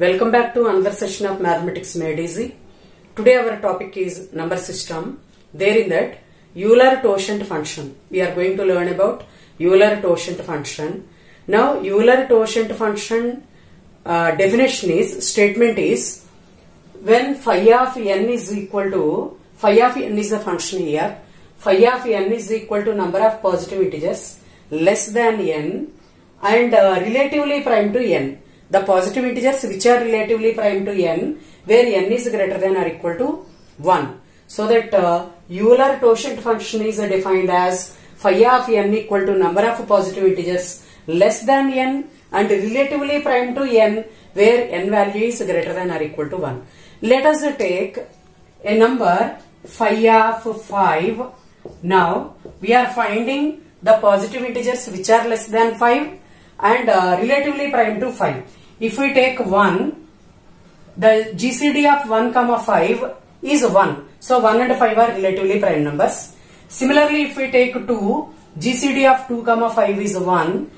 Welcome back to another session of Mathematics Made Easy. Today our topic is number system. There in that Euler-Totient function. We are going to learn about Euler-Totient function. Now Euler-Totient function uh, definition is statement is when phi of n is equal to phi of n is a function here. Phi of n is equal to number of positive integers less than n and uh, relatively prime to n. The positive integers which are relatively prime to n where n is greater than or equal to 1. So that uh, Euler-Totient function is uh, defined as phi of n equal to number of positive integers less than n and relatively prime to n where n value is greater than or equal to 1. Let us take a number phi of 5. Now we are finding the positive integers which are less than 5 and uh, relatively prime to 5. If we take 1, the GCD of 1 comma 5 is 1. So 1 and 5 are relatively prime numbers. Similarly, if we take 2, GCD of 2 comma 5 is 1.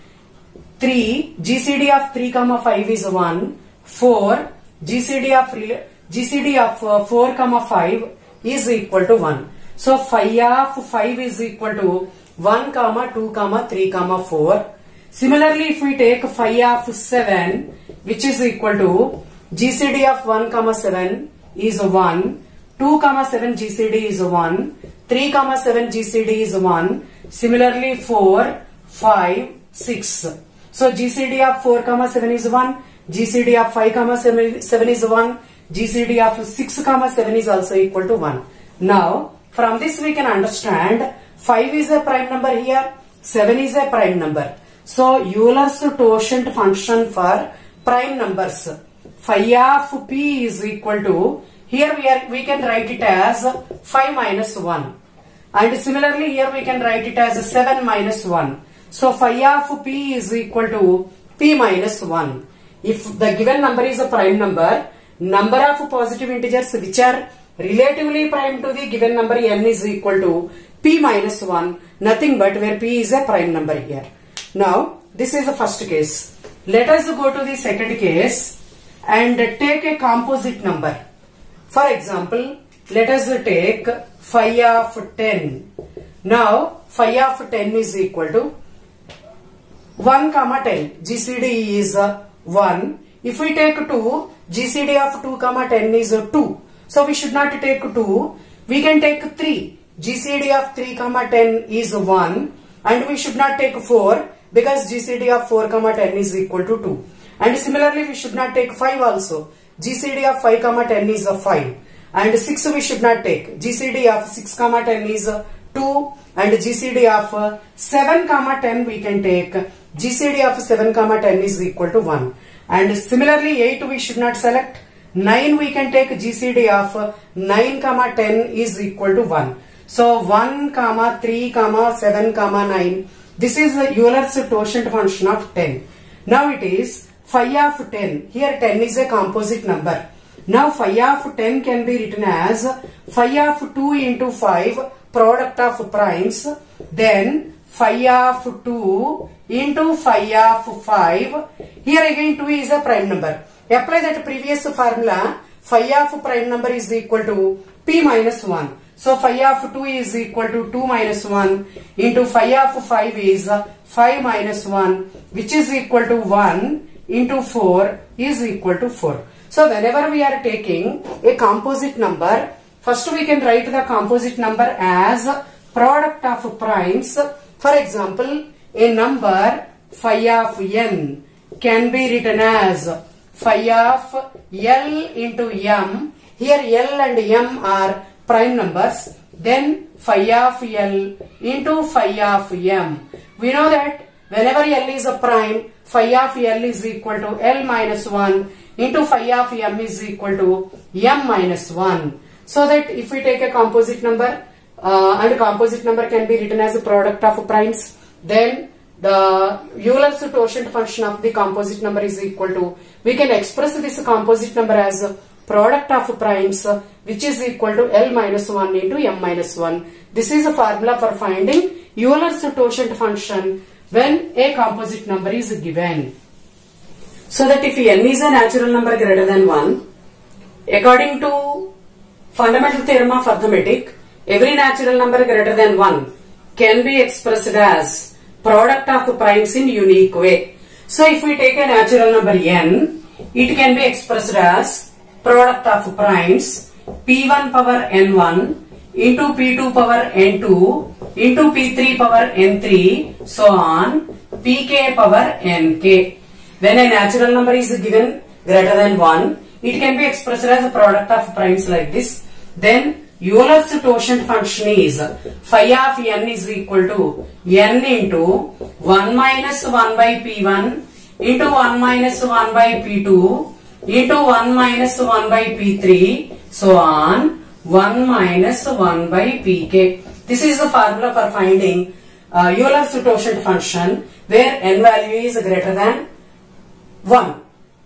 3, GCD of 3 comma 5 is 1. 4, GCD of GCD of uh, 4 comma 5 is equal to 1. So phi of 5 is equal to 1 comma 2 comma 3 comma 4. Similarly, if we take phi of 7, which is equal to GCD of 1 comma 7 is 1, 2 comma 7 GCD is 1, 3 comma 7 GCD is 1, similarly 4, 5, 6. So GCD of 4 comma 7 is 1, GCD of 5 comma 7, 7 is 1, GCD of 6 comma 7 is also equal to 1. Now, from this we can understand 5 is a prime number here, 7 is a prime number. So, Euler's totient function for prime numbers. Phi of p is equal to, here we, are, we can write it as 5 minus 1. And similarly here we can write it as 7 minus 1. So, phi of p is equal to p minus 1. If the given number is a prime number, number of positive integers which are relatively prime to the given number n is equal to p minus 1, nothing but where p is a prime number here. Now, this is the first case. Let us go to the second case and take a composite number. For example, let us take phi of 10. Now, phi of 10 is equal to 1 comma 10. GCD is 1. If we take 2, GCD of 2 comma 10 is 2. So, we should not take 2. We can take 3. GCD of 3 comma 10 is 1 and we should not take 4 because GCD of 4 comma 10 is equal to 2 and similarly we should not take 5 also. GCD of 5 comma 10 is 5 and 6 we should not take. GCD of 6 comma 10 is 2 and GCD of uh, 7 comma 10 we can take. GCD of 7 comma 10 is equal to 1 and similarly 8 we should not select. 9 we can take. GCD of uh, 9 comma 10 is equal to 1 so 1 comma 3 comma 7 comma 9 this is the Euler's totient function of 10. Now it is phi of 10. Here 10 is a composite number. Now phi of 10 can be written as phi of 2 into 5 product of primes. Then phi of 2 into phi of 5. Here again 2 is a prime number. Apply that previous formula. Phi of prime number is equal to p minus 1. So phi of 2 is equal to 2 minus 1 into phi of 5 is 5 minus 1 which is equal to 1 into 4 is equal to 4. So whenever we are taking a composite number, first we can write the composite number as product of primes. For example, a number phi of n can be written as phi of L into m. Here L and m are prime numbers then phi of L into phi of m. We know that whenever L is a prime phi of L is equal to L minus 1 into phi of m is equal to m minus 1. So that if we take a composite number uh, and composite number can be written as a product of primes then the Euler's totient function of the composite number is equal to we can express this composite number as product of primes which is equal to L minus 1 into M minus 1. This is a formula for finding Euler's totient function when a composite number is given. So that if n is a natural number greater than 1, according to fundamental theorem of arithmetic, every natural number greater than 1 can be expressed as product of primes in unique way. So if we take a natural number n, it can be expressed as product of primes p1 power n1 into p2 power n2 into p3 power n3 so on pk power nk. When a natural number is given greater than 1, it can be expressed as a product of primes like this. Then Euler's totient function is phi of n is equal to n into 1 minus 1 by p1 into 1 minus 1 by p2 into 1 minus 1 by p3 so on 1 minus 1 by pk. This is the formula for finding uh, Euler's totient function where n value is greater than 1.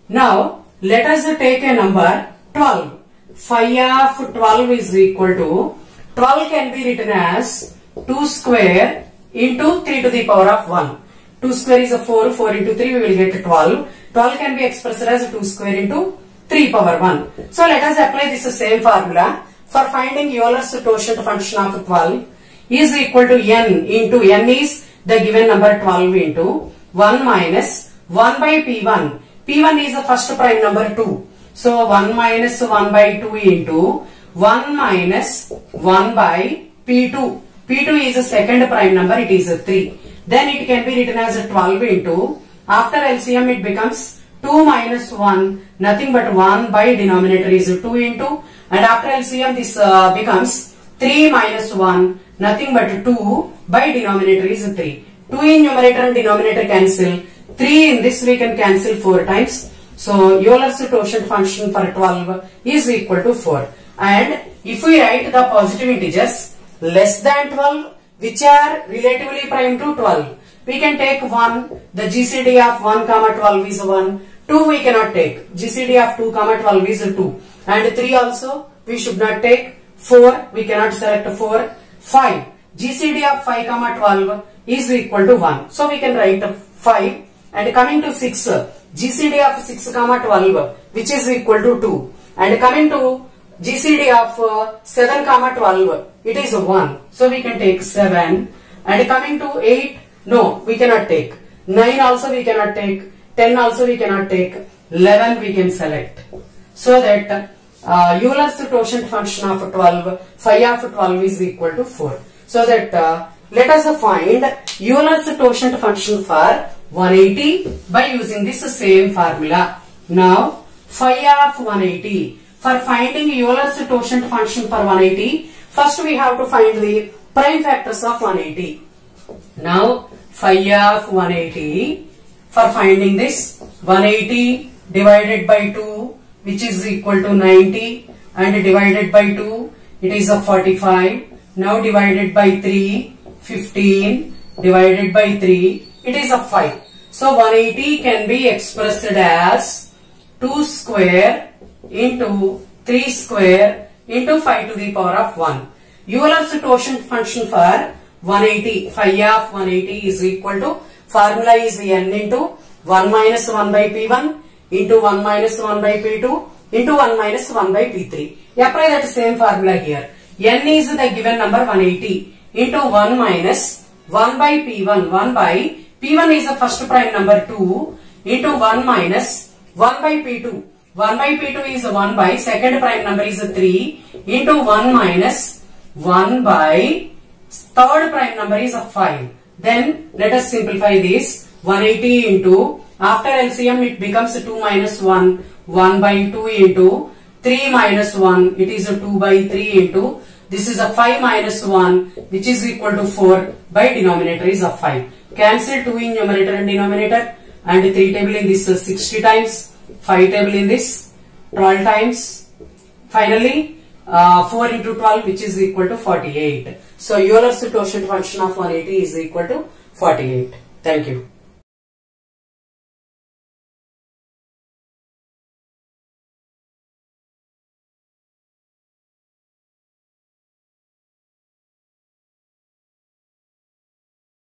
Now, let us take a number 12. Phi of 12 is equal to 12 can be written as 2 square into 3 to the power of 1. 2 square is a 4, 4 into 3 we will get 12. 12 can be expressed as 2 square into 3 power 1. So let us apply this same formula for finding Euler's totient function of 12 is equal to n into n is the given number 12 into 1 minus 1 by p1. p1 is the first prime number 2. So 1 minus 1 by 2 into 1 minus 1 by p2. p2 is the second prime number, it is a 3. Then it can be written as 12 into, after LCM it becomes 2 minus 1, nothing but 1 by denominator is 2 into, and after LCM this uh, becomes 3 minus 1, nothing but 2 by denominator is 3. 2 in numerator and denominator cancel. 3 in this we can cancel 4 times. So Euler's totient function for 12 is equal to 4. And if we write the positive integers less than 12 which are relatively prime to 12, we can take 1. The GCD of 1 comma 12 is 1. 2 we cannot take. GCD of 2 comma 12 is 2. And 3 also we should not take. 4 we cannot select 4. 5. GCD of 5 comma 12 is equal to 1. So we can write 5 and coming to 6 GCD of 6 comma 12 which is equal to 2 and coming to GCD of uh, 7 comma 12 it is 1 so we can take 7 and coming to 8 no we cannot take. 9 also we cannot take. 10 also we cannot take. 11 we can select. So that uh, Euler's totient function of 12 phi of 12 is equal to 4 so that uh, let us find Euler's totient function for 180 by using this same formula. Now, phi of 180. For finding Euler's totient function for 180, first we have to find the prime factors of 180. Now, phi of 180, for finding this, 180 divided by 2, which is equal to 90, and divided by 2, it is a 45. Now divided by 3, 15, divided by 3, it is a 5. So 180 can be expressed as 2 square into three square into five to the power of one Euler's torsion function for one eighty phi of one eighty equal to formula is N into one minus one by P one into one minus one by P two into one minus one by P three apply that same formula here N is the given number one eighty into one minus one by P one one by P one is the first prime number two into one minus one by P two 1 by p2 is 1 by second prime number is 3 into 1 minus 1 by third prime number is 5. Then let us simplify this 180 into after LCM it becomes 2 minus 1 1 by 2 into 3 minus 1 it is a 2 by 3 into this is a 5 minus 1 which is equal to 4 by denominator is a 5. Cancel 2 in numerator and denominator and 3 table in this uh, 60 times, 5 table in this 12 times. Finally, uh, 4 into 12 which is equal to 48. So Euler's totient function of 180 is equal to 48. Thank you.